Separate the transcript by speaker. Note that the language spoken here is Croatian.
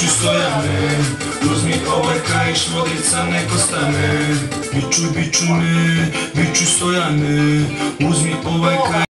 Speaker 1: čisto jame Uzmi ovaj kajiš, vodica neko stane. Biću, biću me, biću stojane. Uzmi ovaj kajiš